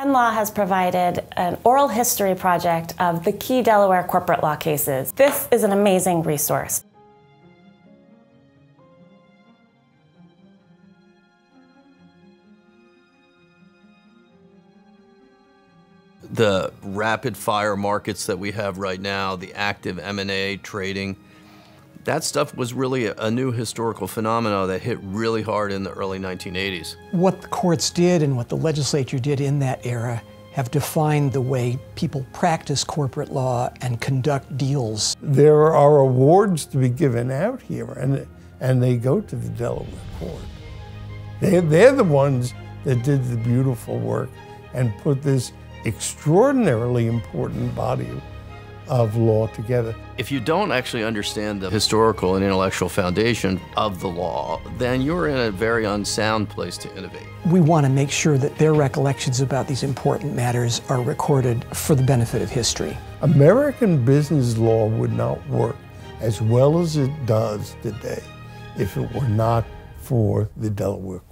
Common Law has provided an oral history project of the key Delaware corporate law cases. This is an amazing resource. the rapid fire markets that we have right now, the active M&A trading, that stuff was really a, a new historical phenomenon that hit really hard in the early 1980s. What the courts did and what the legislature did in that era have defined the way people practice corporate law and conduct deals. There are awards to be given out here, and, and they go to the Delaware court. They, they're the ones that did the beautiful work and put this extraordinarily important body of law together. If you don't actually understand the historical and intellectual foundation of the law, then you're in a very unsound place to innovate. We want to make sure that their recollections about these important matters are recorded for the benefit of history. American business law would not work as well as it does today if it were not for the Delaware Court.